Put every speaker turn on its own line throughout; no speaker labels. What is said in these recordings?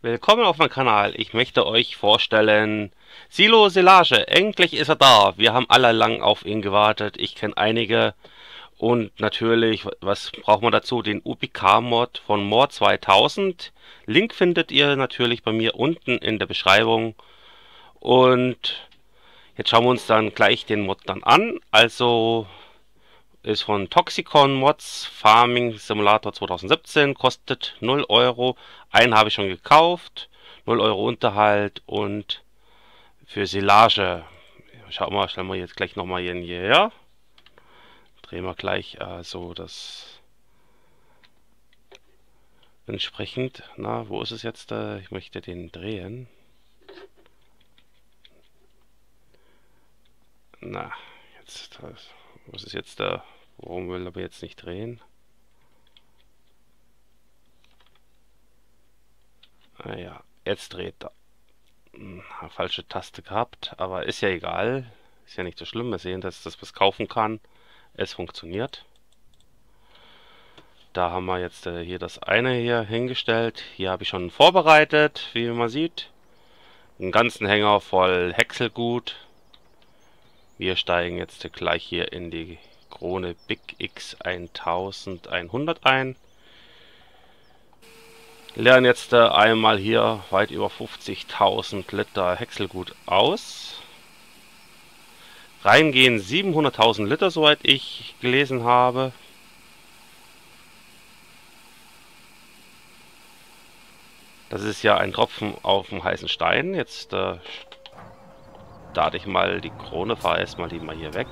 Willkommen auf meinem Kanal. Ich möchte euch vorstellen Silo Silage. Endlich ist er da. Wir haben alle lang auf ihn gewartet. Ich kenne einige. Und natürlich, was braucht man dazu? Den UPK-Mod von Mod 2000. Link findet ihr natürlich bei mir unten in der Beschreibung. Und jetzt schauen wir uns dann gleich den Mod dann an. Also ist von Toxicon Mods Farming Simulator 2017, kostet 0 Euro. Einen habe ich schon gekauft, 0 Euro Unterhalt und für Silage. Schauen wir, stellen wir jetzt gleich nochmal hier hierher. Drehen wir gleich also das entsprechend. Na, wo ist es jetzt? Ich möchte den drehen. Na, jetzt das. Was ist jetzt da? Warum will aber jetzt nicht drehen? Naja, ah jetzt dreht er. Hm, falsche Taste gehabt, aber ist ja egal. Ist ja nicht so schlimm. Wir sehen, dass das was kaufen kann. Es funktioniert. Da haben wir jetzt äh, hier das eine hier hingestellt. Hier habe ich schon vorbereitet, wie man sieht. Einen ganzen Hänger voll Häckselgut. Wir steigen jetzt gleich hier in die Krone Big X 1100 ein. Leeren jetzt äh, einmal hier weit über 50.000 Liter Häckselgut aus. Reingehen 700.000 Liter, soweit ich gelesen habe. Das ist ja ein Tropfen auf dem heißen Stein. Jetzt äh, starte ich mal die Krone, fahre erstmal die mal hier weg.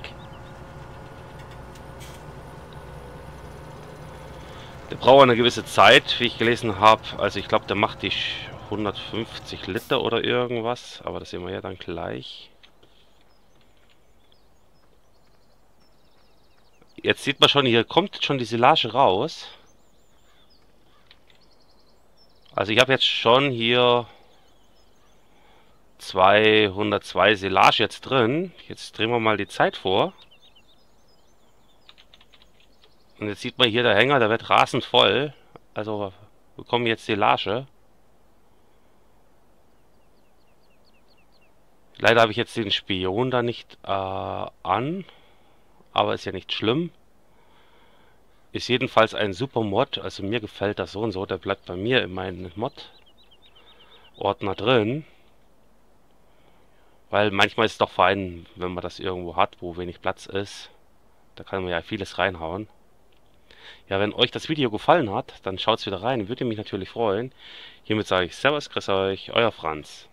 Der braucht eine gewisse Zeit, wie ich gelesen habe. Also ich glaube, der macht die 150 Liter oder irgendwas. Aber das sehen wir ja dann gleich. Jetzt sieht man schon, hier kommt schon die Silage raus. Also ich habe jetzt schon hier 202 Silage jetzt drin. Jetzt drehen wir mal die Zeit vor. Und jetzt sieht man hier der Hänger, der wird rasend voll. Also bekommen jetzt Silage. Leider habe ich jetzt den Spion da nicht äh, an. Aber ist ja nicht schlimm. Ist jedenfalls ein super Mod. Also mir gefällt das so und so. Der bleibt bei mir in meinem Mod-Ordner drin. Weil manchmal ist es doch fein, wenn man das irgendwo hat, wo wenig Platz ist. Da kann man ja vieles reinhauen. Ja, wenn euch das Video gefallen hat, dann schaut's wieder rein. Würde mich natürlich freuen. Hiermit sage ich Servus, grüß euch, euer Franz.